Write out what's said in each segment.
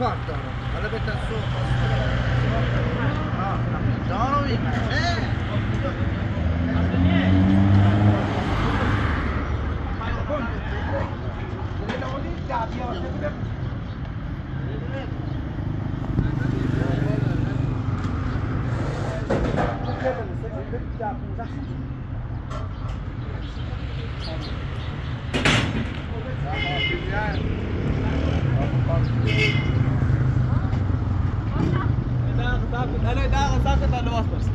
fatto, alla metà sopra. Sono in me. Thank you. دا دا هغه څه ته لوست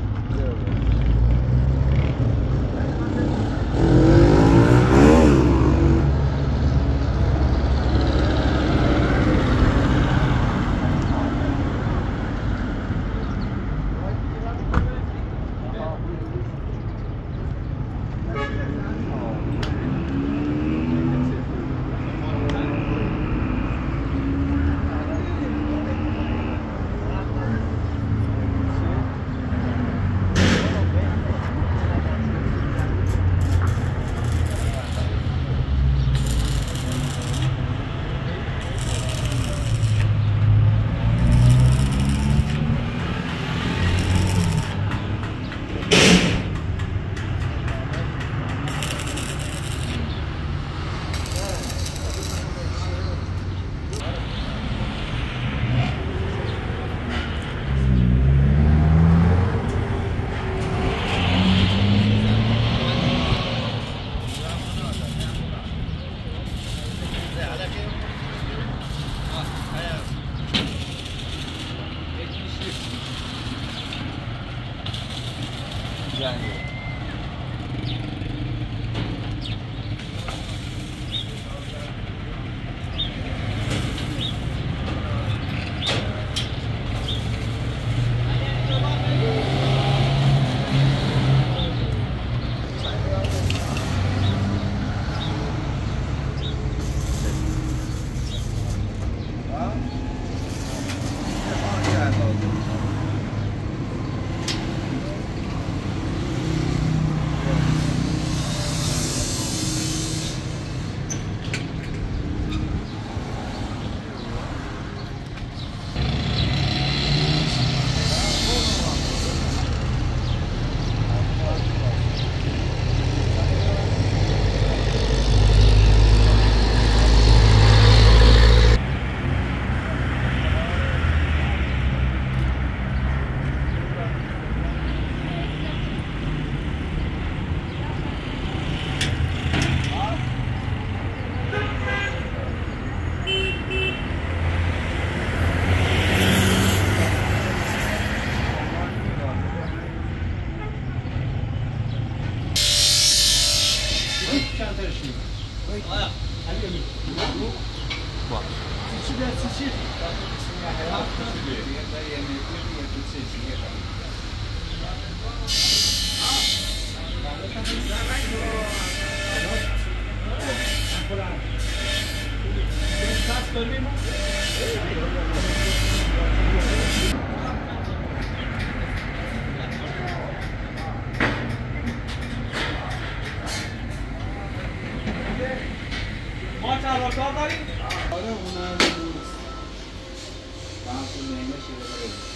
に。آره اونم نیست نیمه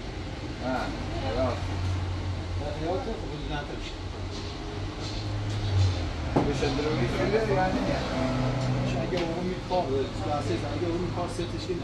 Düşündürmeyi söylüyor yani. Şenge umumi kar, istilasıysa, şenge umumi kar sertişkine.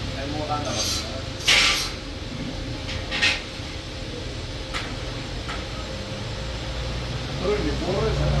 毛なんだろうそれよりボロね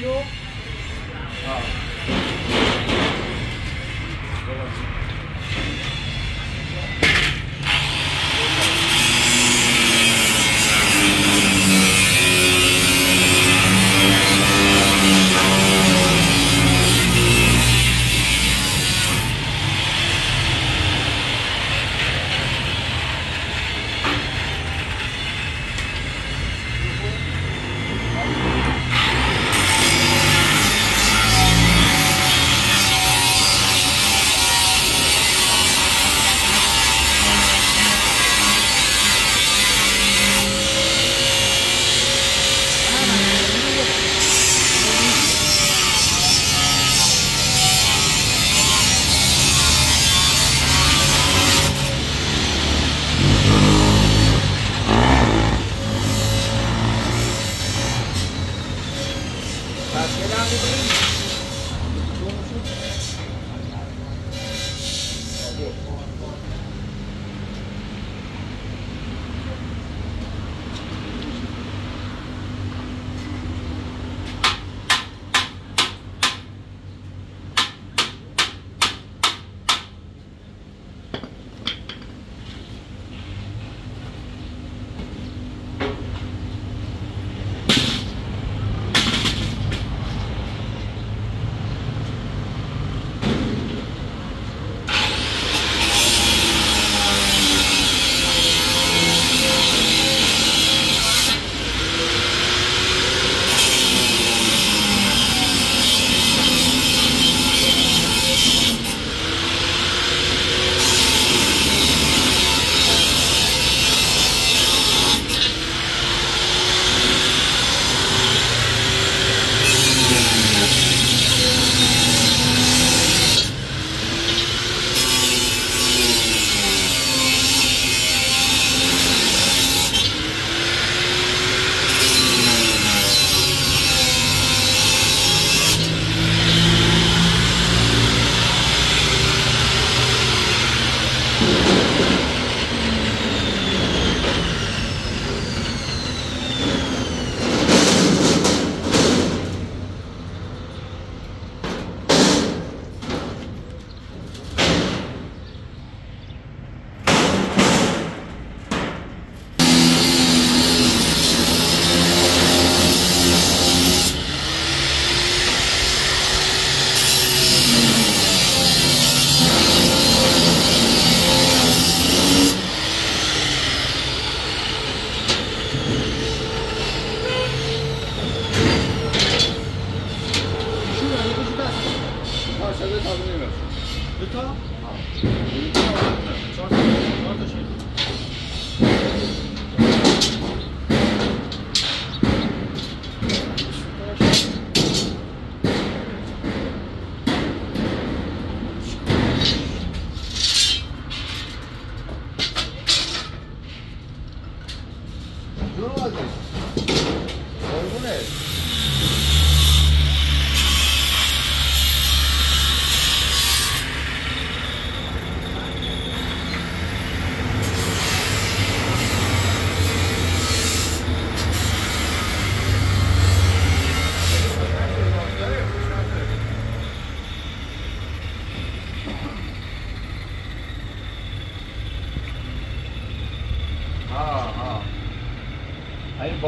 you know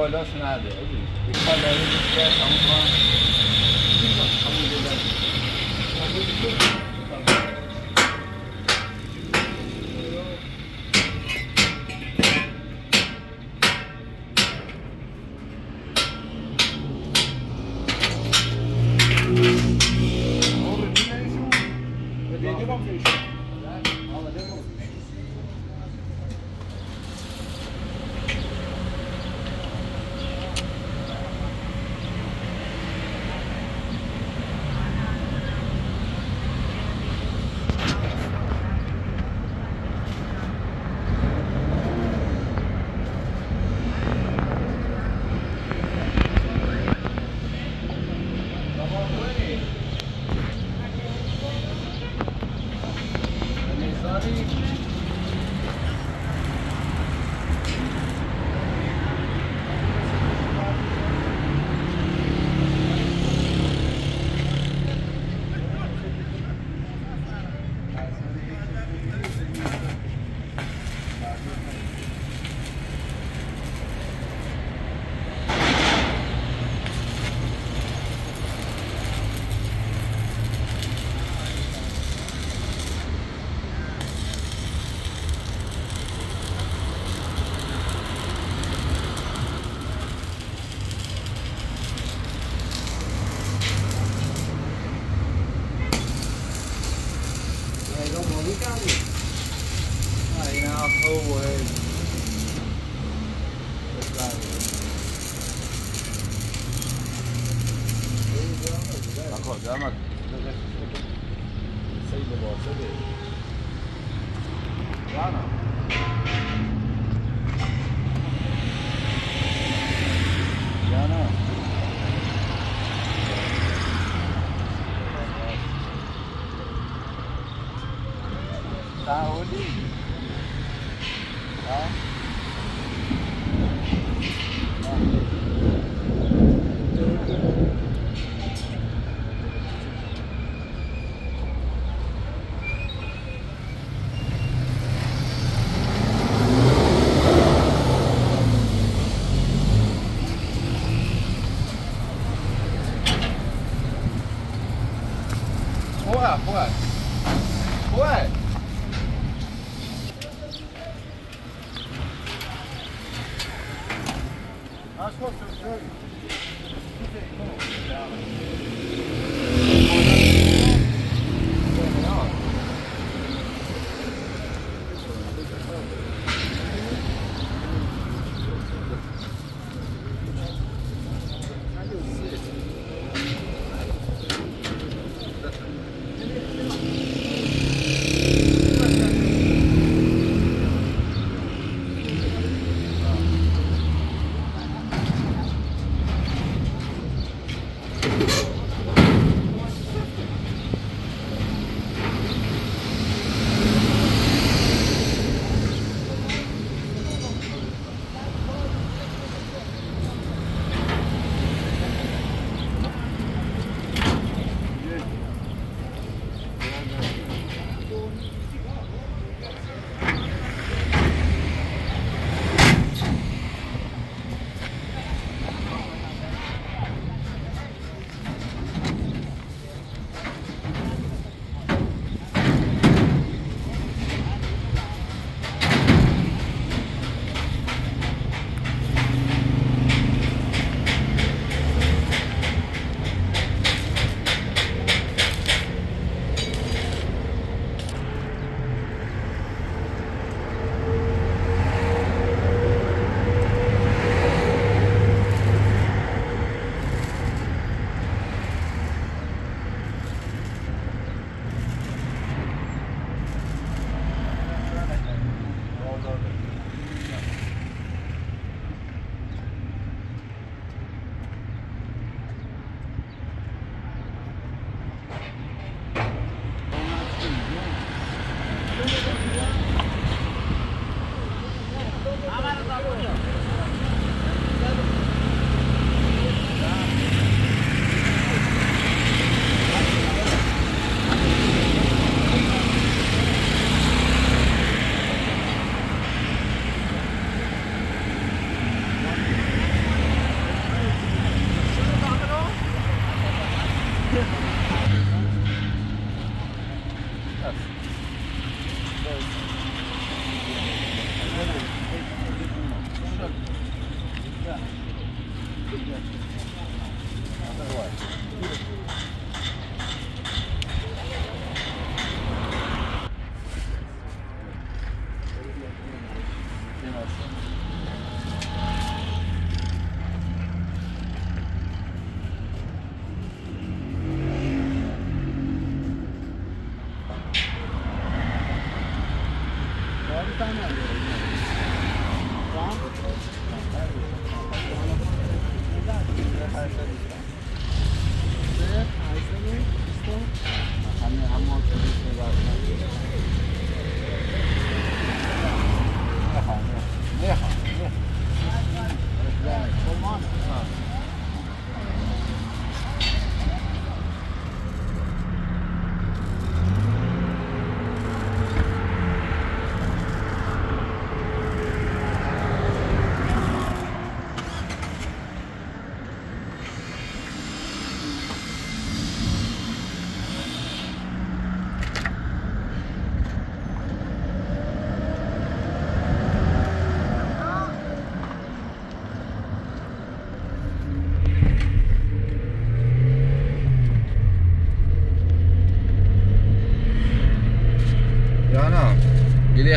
olhou assim nada. Eu é disse, isso é né? um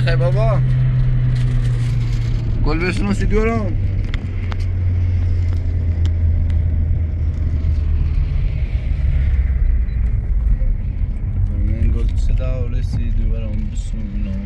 he baba. Kolbesi nasıl diyorum? صدا و لسی دیوارم بسونم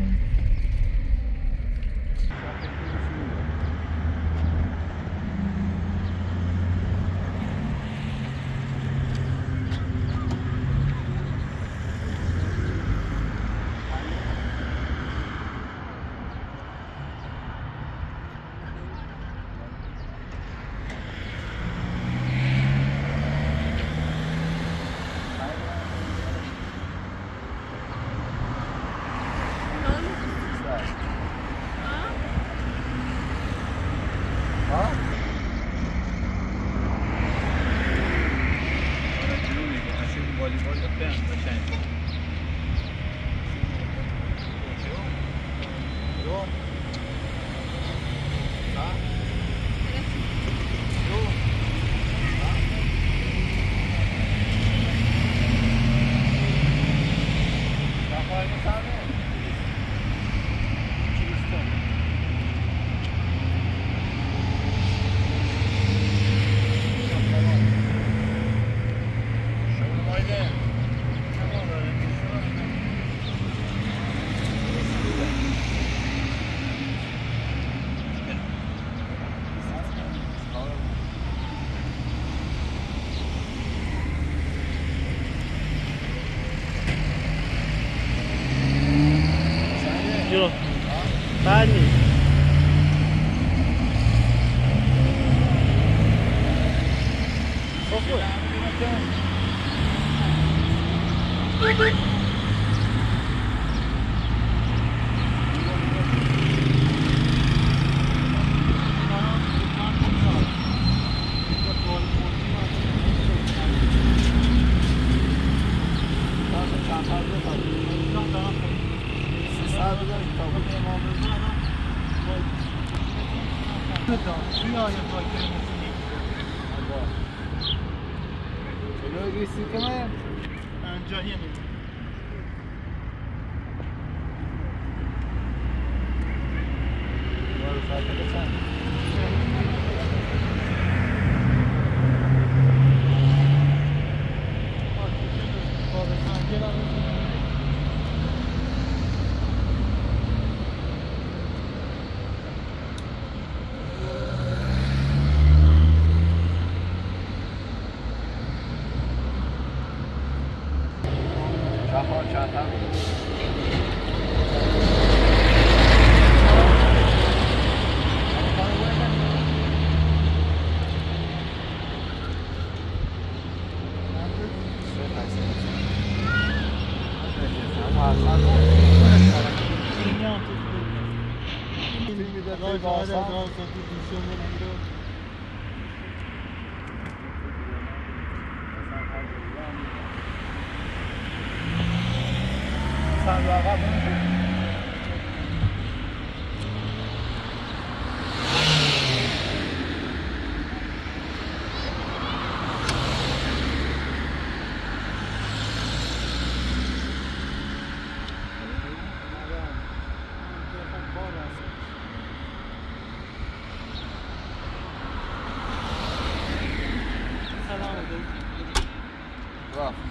rough.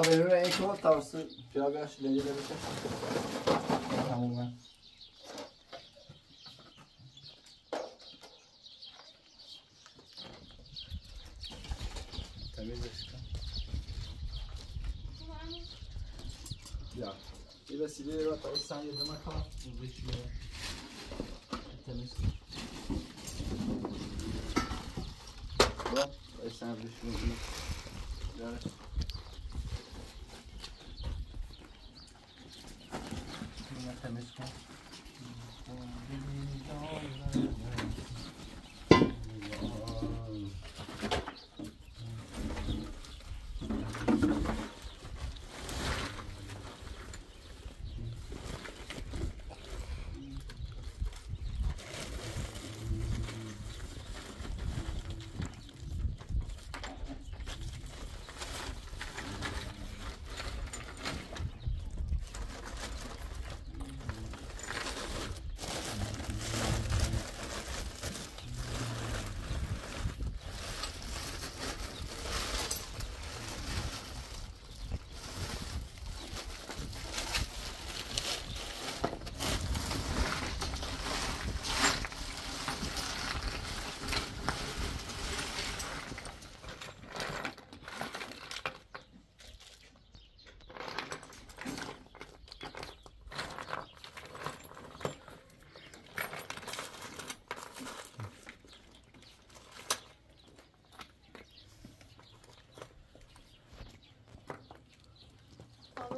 favorito è che volta questo gioca ci deve vedere facciamo qua Ya. Bir de sileri var. Tabii sen yedirme kalan. Burada içiyor. Temiz. Bak. Tabii sen düşürüyorsun. Evet.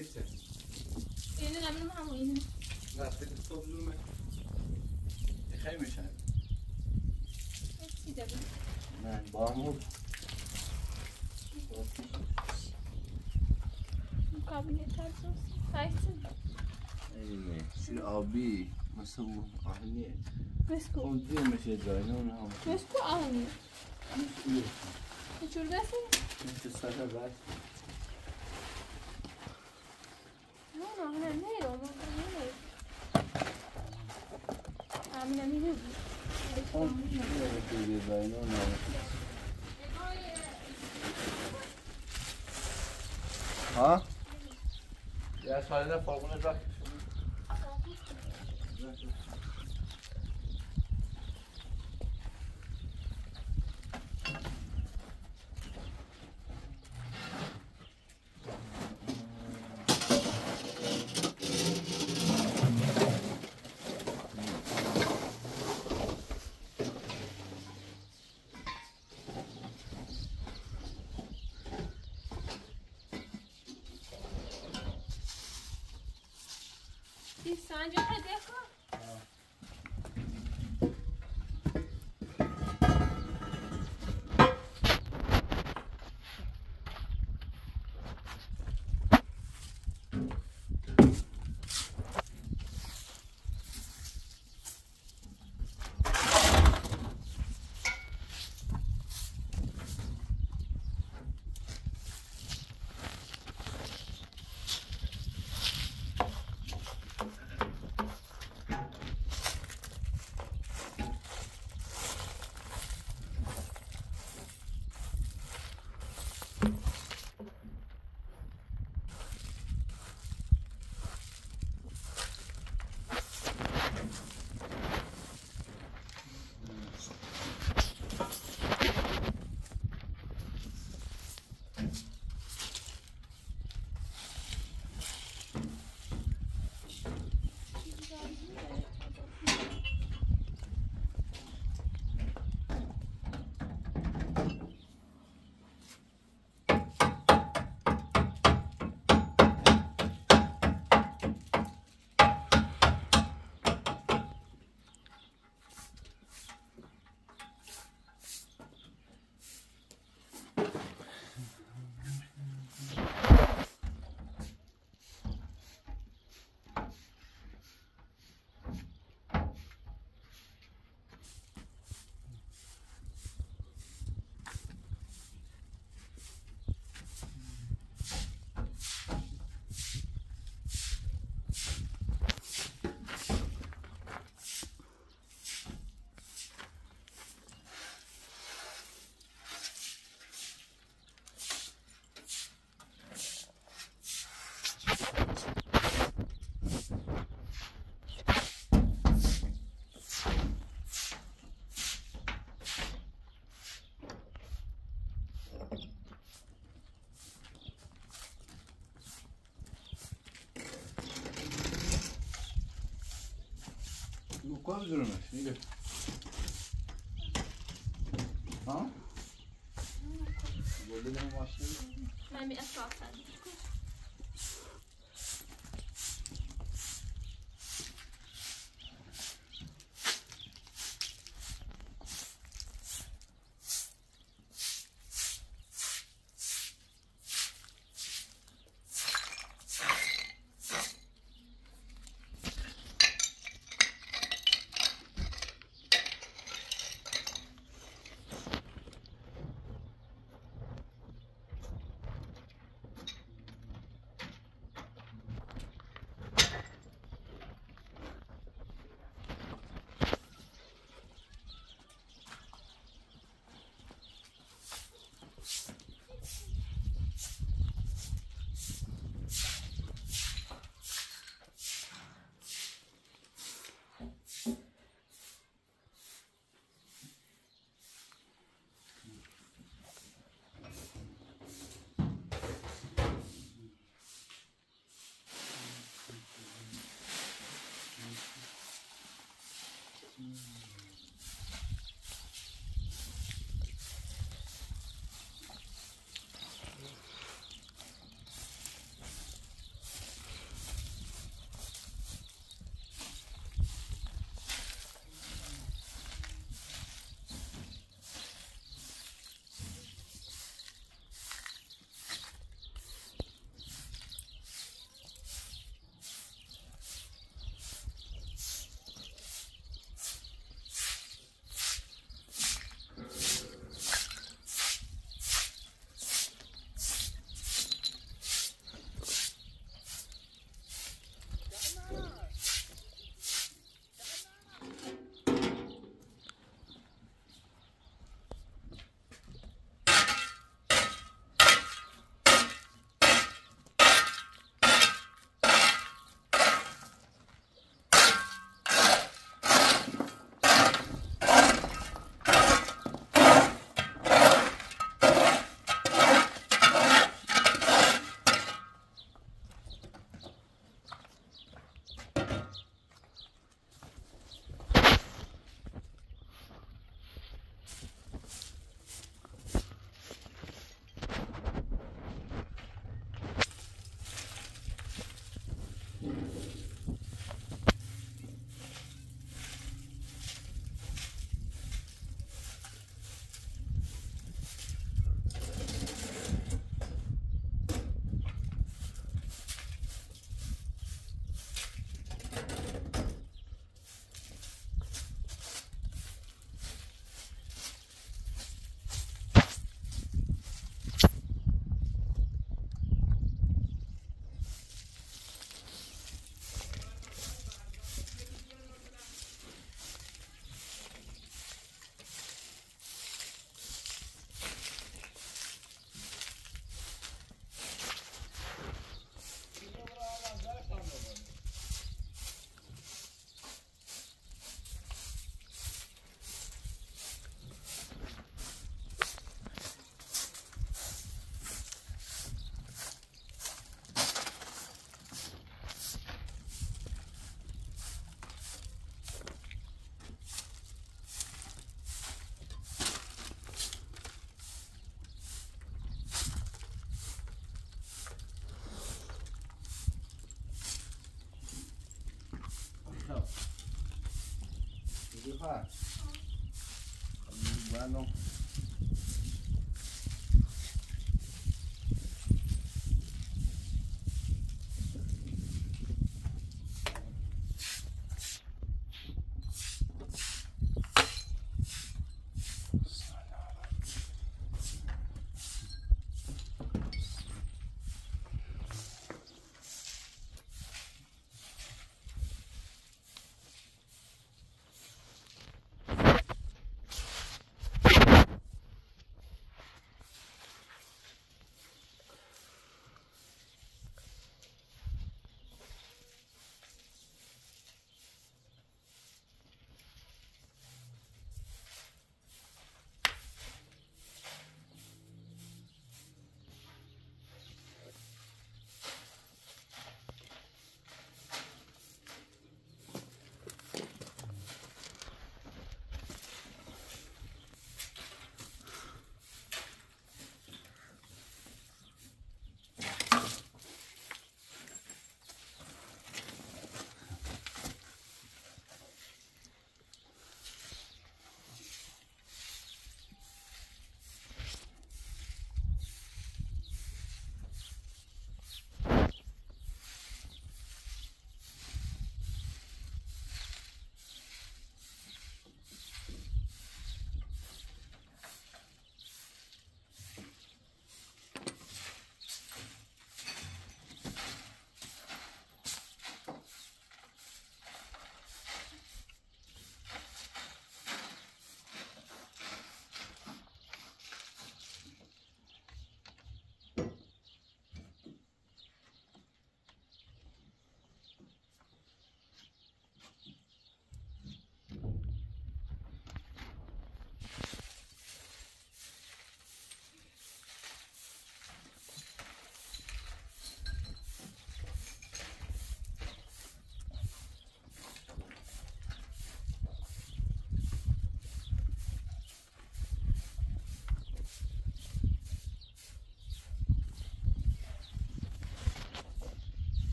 Bitte. Innen hebben we allemaal in. Laat dit eens opzoomen. Die geef me zijn. Ik zie dat niet. Nee, bang op. saysın. Evet. Şu abi nasıl ahni? Mesku. Onu diyemez şey daha ne onu ama. Mesku ahniye. Mesku. Ne çürgesin? Ne çürgesin? Ha? Ya now. Huh? Yes, I vontade é de Bukla mı durmuş? İyi. Ha? Böyle mi başlıyor? Ben bir et alsaydım. Silva. Bueno.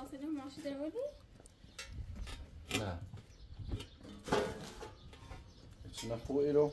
Nossa, It's enough though.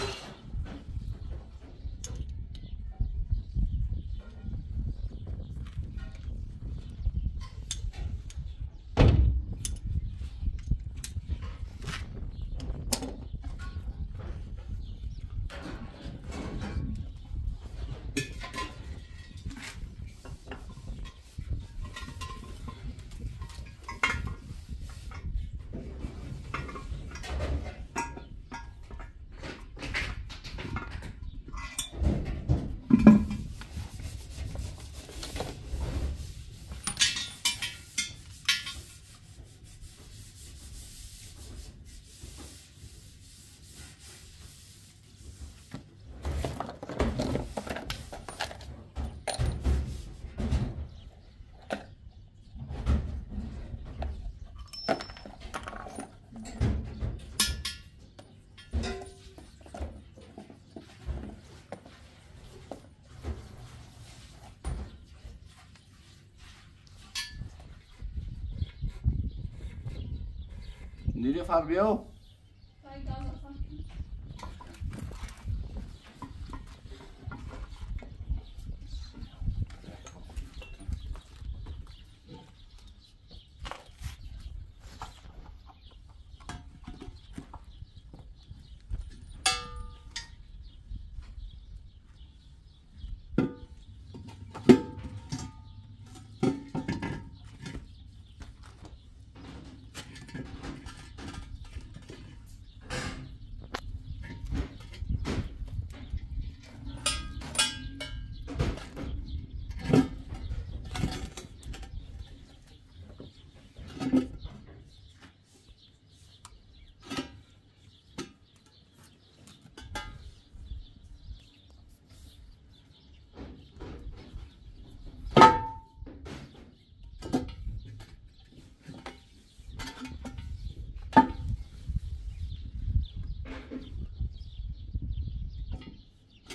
Nília Fabio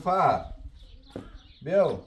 Fá. Ah, meu,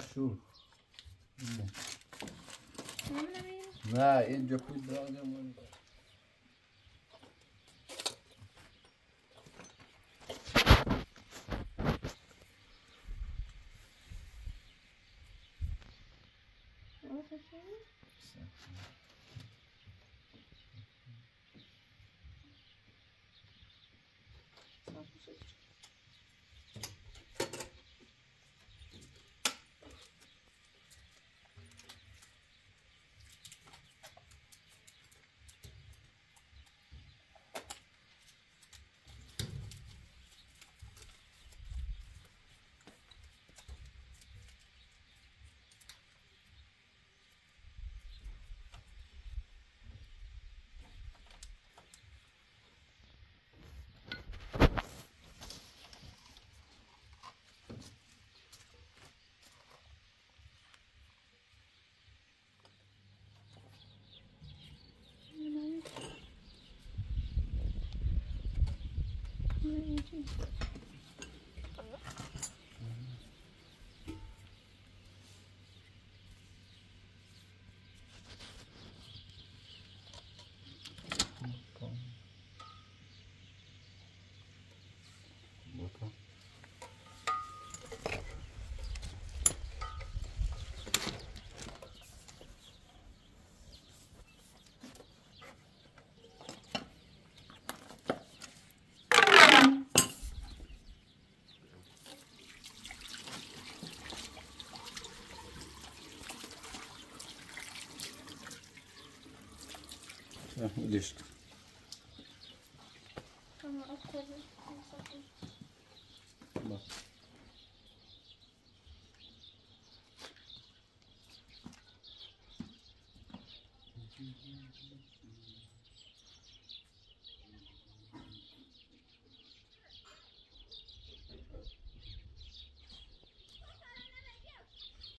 افسود نه اینجا خود دادم Mm -hmm. Да, лишь. Ага,